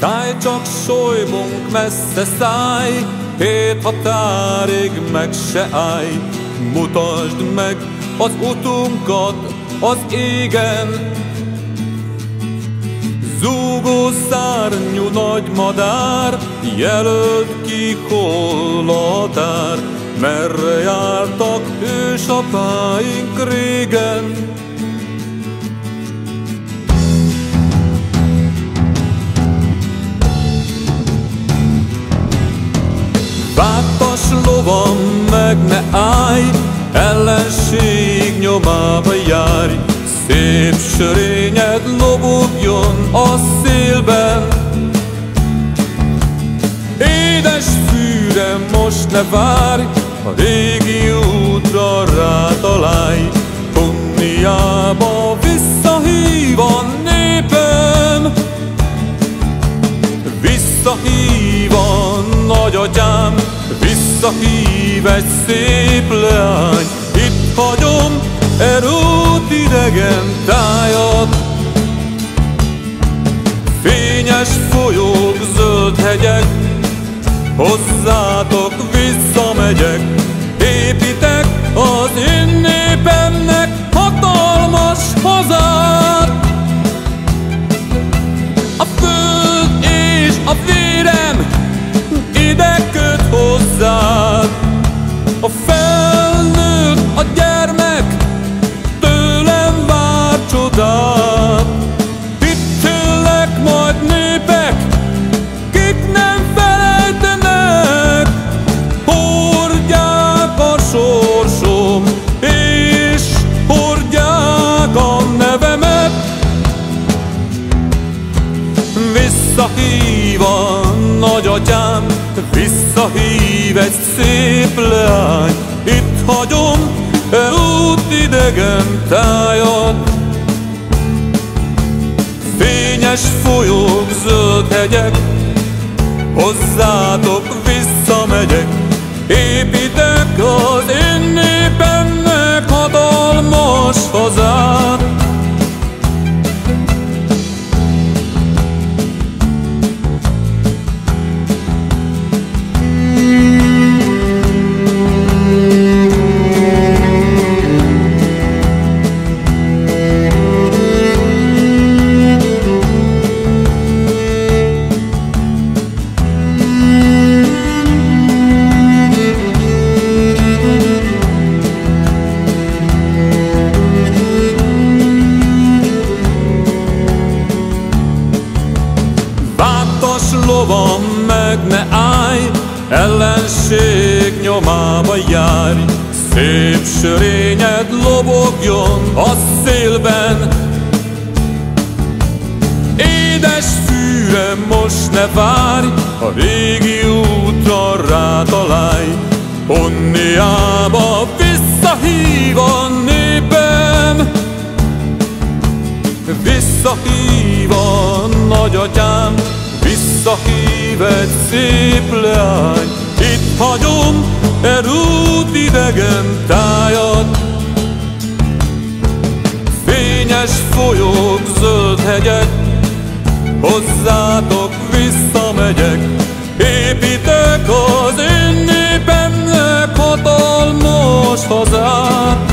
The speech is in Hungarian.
Szállj csak solybunk messze szállj, hét határig meg se állj, mutasd meg az utunkat az égen. Zúgó szárnyú nagy madár, jelölt ki hol a határ, merre jártak ősapáink régen. Lovam meg ne állj, ellenség nyomába járj, Szép sörényed lobogjon a szélben. Édes fűre most ne várj, a régi útra rátalálj, Hunniába visszahív a népem. Visszahív a nagyatyám, visszahív egy szép leány, itt hagyom erőt idegen tájat. Fényes folyók, zöld hegyek, hozzátok visszamegyek, építek az én népemnek hatalmas hazát. Visszahív a nagyatyám, visszahív egy szép leány, itt hagyom e út idegen tájat. Fényes folyók, zöld hegyek, hozzátok visszamegyek, építek az én népemnek Lovam meg ne állj, ellenség nyomába járj, Szép sörényed lobogjon a szélben. Édes fűre most ne várj, a régi útra rátalálj, Honniába visszahív a népem, Visszahív a nagyatyám, visszahív egy szép leány, itt hagyom erőt idegen tájat. Fényes folyók, zöld hegyek, hozzátok visszamegyek, építek az én népemnek hatalmas hazát.